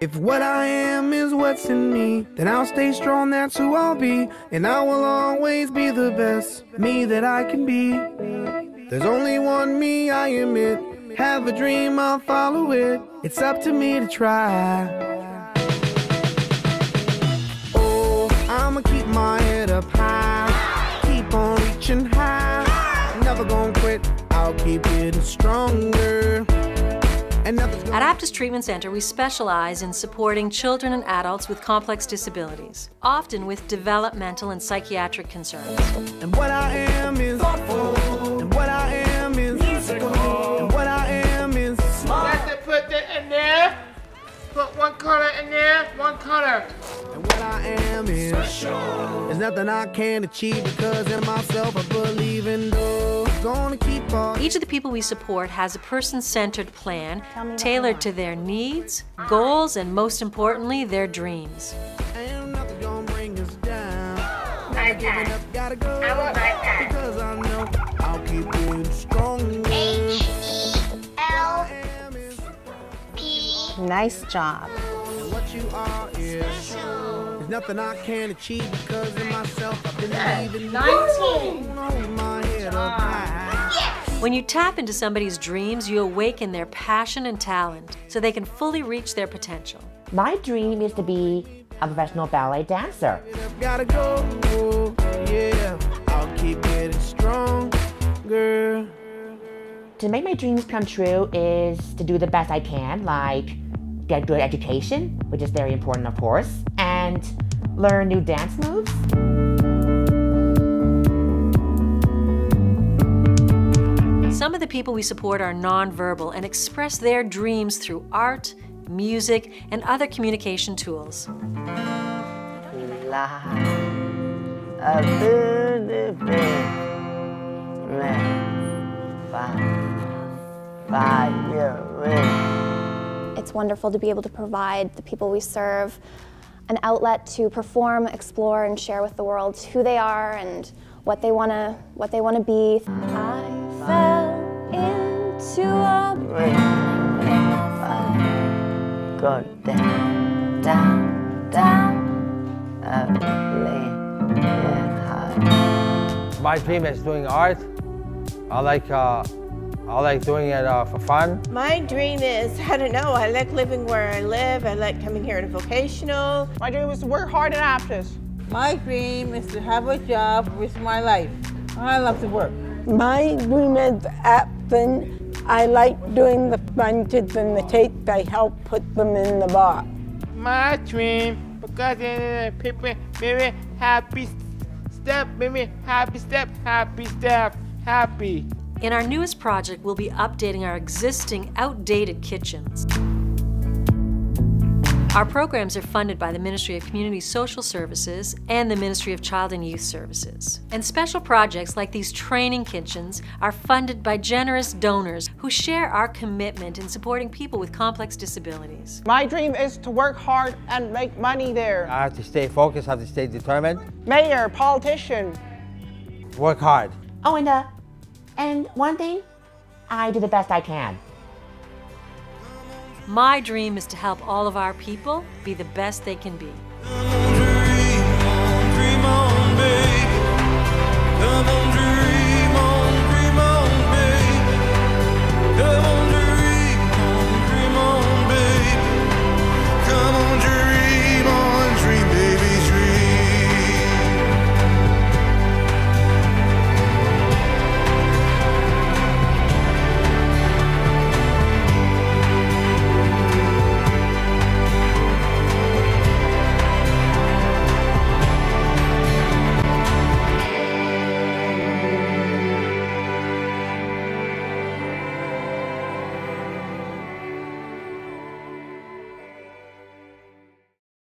If what I am is what's in me, then I'll stay strong, that's who I'll be. And I will always be the best me that I can be. There's only one me, I admit. Have a dream, I'll follow it. It's up to me to try. Oh, I'ma keep my head up high. Keep on reaching high. Never gonna quit, I'll keep getting stronger. And nothing's gonna At Aptus Treatment Center, we specialize in supporting children and adults with complex disabilities, often with developmental and psychiatric concerns. And what I am is thoughtful. And what I am is musical. And what I am is smart. Got to put that in there. Put one color in there, one color. And what I am is special. There's nothing I can't achieve because in myself I believe in. Though gonna keep on. Each of the people we support has a person centered plan tailored to their needs, goals, and most importantly, their dreams. Ain't gonna bring us down. iPad. Up, gotta go. I want iPad. Because I know I'll keep getting stronger. H E L Am is P. Nice job. what you are is. There's nothing I can't achieve because in myself I believe in. When you tap into somebody's dreams, you awaken their passion and talent so they can fully reach their potential. My dream is to be a professional ballet dancer. Gotta go, yeah. I'll keep getting stronger. To make my dreams come true is to do the best I can, like get good education, which is very important, of course, and learn new dance moves. Some of the people we support are nonverbal and express their dreams through art, music, and other communication tools. It's wonderful to be able to provide the people we serve an outlet to perform, explore, and share with the world who they are and what they want to what they want to be. I fell into a Go down, down, down, up, lay, high. My dream is doing art. I like uh, I like doing it uh, for fun. My dream is, I don't know, I like living where I live. I like coming here to vocational. My dream is to work hard at Aptus. My dream is to have a job with my life. I love to work. My dream is Apton. I like doing the sponges and the tape. I help put them in the box. My dream, because people, maybe happy step, maybe happy step, happy step, happy. In our newest project, we'll be updating our existing outdated kitchens. Our programs are funded by the Ministry of Community Social Services and the Ministry of Child and Youth Services. And special projects like these training kitchens are funded by generous donors who share our commitment in supporting people with complex disabilities. My dream is to work hard and make money there. I have to stay focused. I have to stay determined. Mayor, politician. Work hard. Oh, and uh, and one thing, I do the best I can. My dream is to help all of our people be the best they can be.